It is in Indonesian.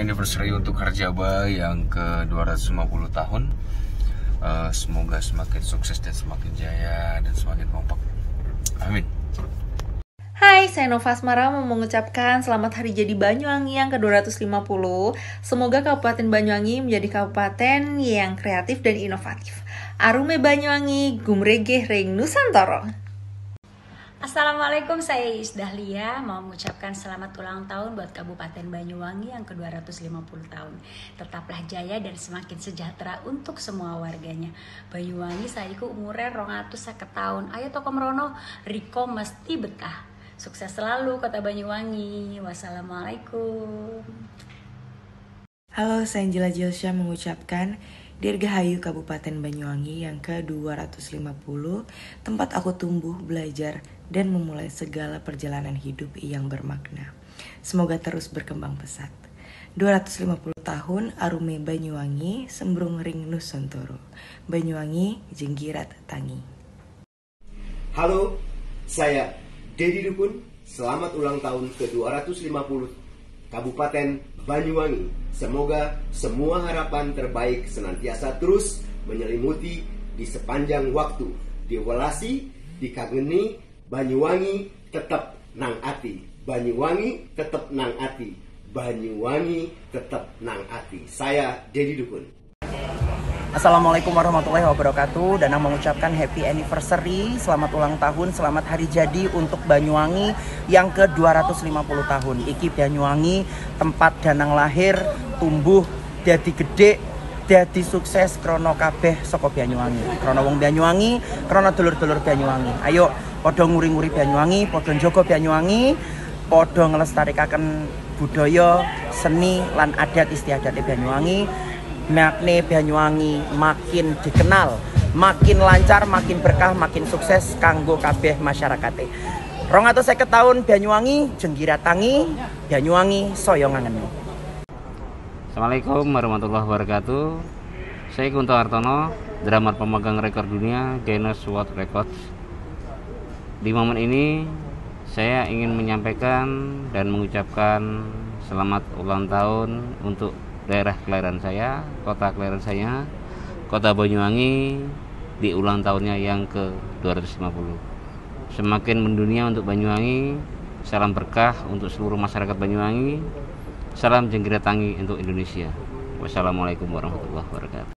anniversary untuk Harjaba yang ke 250 tahun. Uh, semoga semakin sukses dan semakin jaya dan semakin kompak. Amin. Hai, saya Nova Asmara mau mengucapkan selamat hari jadi Banyuwangi yang ke-250. Semoga Kabupaten Banyuwangi menjadi kabupaten yang kreatif dan inovatif. Arume Banyuwangi, Gumrege Ring Nusantara. Assalamualaikum, saya Is Dahlia. Mau mengucapkan selamat ulang tahun buat Kabupaten Banyuwangi yang ke-250 tahun. Tetaplah jaya dan semakin sejahtera untuk semua warganya. Banyuwangi saiku umurnya rongatus seket tahun. Ayo toko merono, Riko mesti betah. Sukses selalu kota Banyuwangi. Wassalamualaikum. Halo, saya Angela Jilsya mengucapkan Dirgahayu Kabupaten Banyuwangi yang ke-250 Tempat aku tumbuh, belajar, dan memulai segala perjalanan hidup yang bermakna. Semoga terus berkembang pesat. 250 tahun Arume Banyuwangi, Sembrung Ring Nusantara. Banyuwangi, Jenggirat Tangi. Halo, saya Dedi Dukun. Selamat ulang tahun ke-250 Kabupaten Banyuwangi. Semoga semua harapan terbaik senantiasa terus menyelimuti di sepanjang waktu. Diwelasi, dikageni, Banyuwangi tetap nang ati. Banyuwangi tetap nang ati. Banyuwangi tetap nang ati. Saya Dedi Dukun. Assalamualaikum warahmatullahi wabarakatuh dan mengucapkan happy anniversary, selamat ulang tahun, selamat hari jadi untuk Banyuwangi yang ke-250 tahun. Iki Banyuwangi tempat danang lahir, tumbuh, jadi gede, jadi sukses krono kabeh saka Banyuwangi. Krono wong Banyuwangi, krono dulur-dulur Banyuwangi. Ayo padha nguri-nguri Banyuwangi, padha njaga Banyuwangi, padha nglestarikaken budaya, seni lan adat istiadat Banyuwangi. Makne Banyuwangi makin dikenal, makin lancar, makin berkah, makin sukses kanggo kabeh masyarakate. Rong atau seket tahun Banyuwangi, tangi, Banyuwangi soyo ngangeni. Assalamualaikum warahmatullahi wabarakatuh. Saya Kunto Hartono, drummer pemegang rekor dunia Guinness World Records di momen ini saya ingin menyampaikan dan mengucapkan selamat ulang tahun untuk daerah kelahiran saya, kota kelahiran saya, kota Banyuwangi di ulang tahunnya yang ke-250. Semakin mendunia untuk Banyuwangi, salam berkah untuk seluruh masyarakat Banyuwangi, salam jengkira tangi untuk Indonesia. Wassalamualaikum warahmatullahi wabarakatuh.